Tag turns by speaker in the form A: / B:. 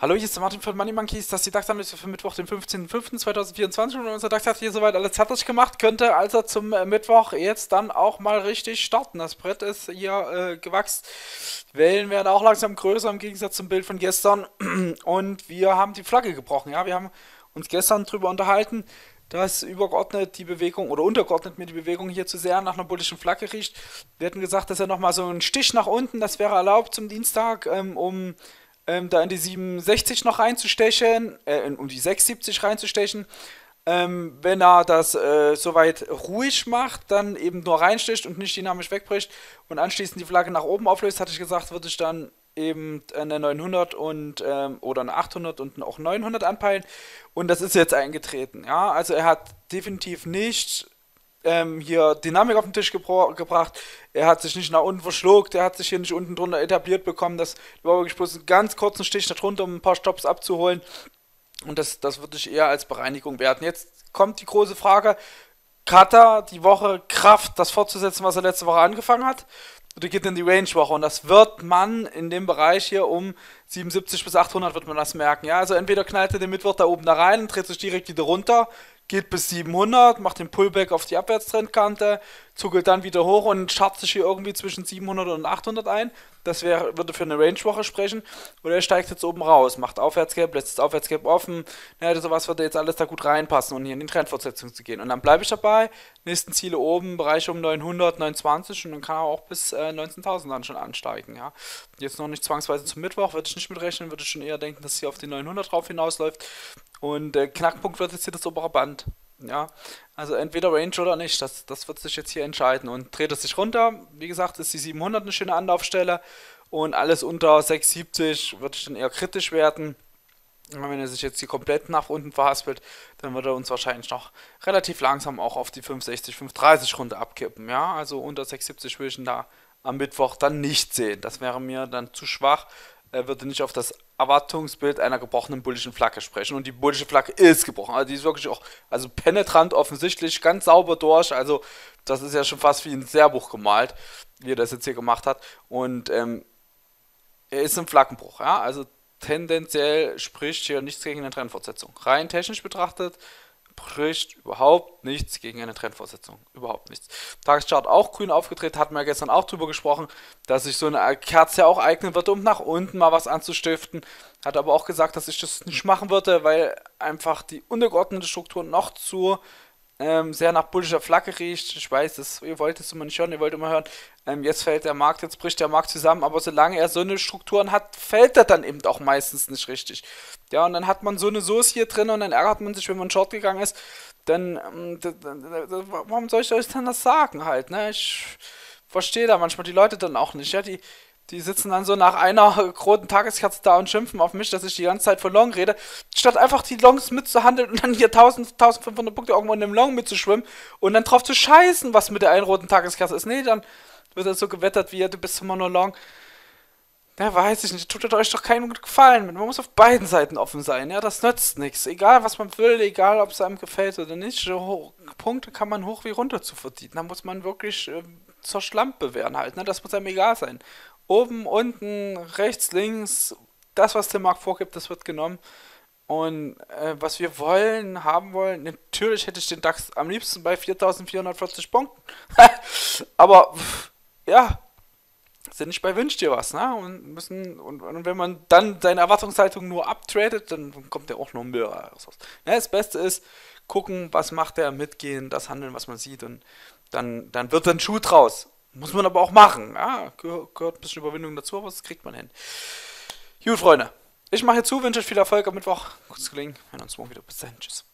A: Hallo, hier ist der Martin von Money Monkeys. Das ist die DAX-Analyse für Mittwoch, den 15.05.2024 und unser DAX hat hier soweit alles fertig gemacht, könnte also zum äh, Mittwoch jetzt dann auch mal richtig starten. Das Brett ist hier äh, gewachsen. Wellen werden auch langsam größer im Gegensatz zum Bild von gestern und wir haben die Flagge gebrochen. Ja, wir haben uns gestern darüber unterhalten, dass übergeordnet die Bewegung oder untergeordnet mir die Bewegung hier zu sehr nach einer bullischen Flagge riecht. Wir hatten gesagt, dass er nochmal so ein Stich nach unten, das wäre erlaubt zum Dienstag, ähm, um ähm, da in die 67 noch reinzustechen, äh, um die 670 reinzustechen. Ähm, wenn er das äh, soweit ruhig macht, dann eben nur reinsticht und nicht dynamisch wegbricht und anschließend die Flagge nach oben auflöst, hatte ich gesagt, würde ich dann eben eine 900 und ähm, oder eine 800 und auch 900 anpeilen und das ist jetzt eingetreten. Ja, also er hat definitiv nicht ähm, hier Dynamik auf den Tisch gebracht. Er hat sich nicht nach unten verschluckt, er hat sich hier nicht unten drunter etabliert bekommen. Das war wirklich bloß einen ganz kurzen Stich darunter, um ein paar Stops abzuholen. Und das, das würde ich eher als Bereinigung werten. Jetzt kommt die große Frage: Kata die Woche Kraft, das fortzusetzen, was er letzte Woche angefangen hat? Oder geht in die Range-Woche? Und das wird man in dem Bereich hier um 77 bis 800 wird man das merken. Ja, also entweder knallt er den Mittwoch da oben da rein dreht sich direkt wieder runter, geht bis 700, macht den Pullback auf die Abwärtstrendkante, zuckelt dann wieder hoch und schart sich hier irgendwie zwischen 700 und 800 ein. Das wär, würde für eine Range-Woche sprechen. Oder er steigt jetzt oben raus, macht Aufwärtsgap, lässt das Aufwärtsgap offen. Naja, sowas würde jetzt alles da gut reinpassen, um hier in die Trendfortsetzung zu gehen. Und dann bleibe ich dabei. Nächsten Ziele oben, Bereich um 900, 920 und dann kann er auch bis äh, 19.000 dann schon ansteigen. Ja. Jetzt noch nicht zwangsweise zum Mittwoch, würde ich nicht mitrechnen, würde ich schon eher denken, dass hier auf die 900 drauf hinausläuft. Und der Knackpunkt wird jetzt hier das obere Band. Ja, also entweder Range oder nicht, das, das wird sich jetzt hier entscheiden. Und dreht es sich runter, wie gesagt, ist die 700 eine schöne Anlaufstelle und alles unter 670 würde ich dann eher kritisch werden. Wenn er sich jetzt hier komplett nach unten verhaspelt, dann wird er uns wahrscheinlich noch relativ langsam auch auf die 560, 530 Runde abkippen. Ja, also unter 670 würde ich ihn da am Mittwoch dann nicht sehen. Das wäre mir dann zu schwach. Er würde nicht auf das Erwartungsbild einer gebrochenen bullischen Flagge sprechen. Und die bullische Flagge ist gebrochen. Also die ist wirklich auch, also penetrant offensichtlich, ganz sauber durch. Also das ist ja schon fast wie ein Sehrbuch gemalt, wie er das jetzt hier gemacht hat. Und ähm, er ist im Flaggenbruch, ja. Also tendenziell spricht hier nichts gegen eine Trendfortsetzung. Rein technisch betrachtet spricht überhaupt nichts gegen eine Trendfortsetzung. Überhaupt nichts. Tageschart auch grün aufgetreten, hatten wir gestern auch drüber gesprochen, dass sich so eine Kerze auch eignen würde, um nach unten mal was anzustiften. Hat aber auch gesagt, dass ich das nicht machen würde, weil einfach die untergeordnete Struktur noch zu ähm, sehr nach bullischer Flagge riecht. Ich weiß, das, ihr wollt es immer nicht hören, ihr wollt immer hören, ähm, jetzt fällt der Markt, jetzt bricht der Markt zusammen, aber solange er so eine Strukturen hat, fällt er dann eben auch meistens nicht richtig. Ja, und dann hat man so eine Soße hier drin und dann ärgert man sich, wenn man short gegangen ist, dann, ähm, warum soll ich euch dann das sagen halt, ne? Ich verstehe da manchmal die Leute dann auch nicht, ja, die, die sitzen dann so nach einer roten Tageskerze da und schimpfen auf mich, dass ich die ganze Zeit von Long rede, statt einfach die Longs mitzuhandeln und dann hier 1000, 1500 Punkte irgendwo in einem Long mitzuschwimmen und dann drauf zu scheißen, was mit der einen roten Tageskerze ist. Nee, dann wird das so gewettert wie, du bist immer nur Long. Ja, weiß ich nicht, tut euch doch keinen Gefallen. Man muss auf beiden Seiten offen sein, ja, das nützt nichts. Egal, was man will, egal, ob es einem gefällt oder nicht, Punkte kann man hoch wie runter zu verdienen. Da muss man wirklich äh, zur Schlampe werden halt, ne? das muss einem egal sein. Oben, unten, rechts, links, das, was der Markt vorgibt, das wird genommen. Und äh, was wir wollen, haben wollen, natürlich hätte ich den DAX am liebsten bei 4440 Punkten. Aber ja, sind nicht bei Wünsch dir was, ne? Und müssen, und, und, wenn man dann seine Erwartungshaltung nur abtradet, dann kommt der auch nur Müll raus. Ne, das Beste ist, gucken, was macht er, mitgehen, das handeln, was man sieht, und dann, dann wird ein Schuh draus. Muss man aber auch machen. Ja, gehört, ein bisschen Überwindung dazu, aber das kriegt man hin. Gut, Freunde. Ich mache jetzt zu, wünsche euch viel Erfolg am Mittwoch. Gutes Gelingen. Wir sehen uns morgen wieder. Bis dann. Tschüss.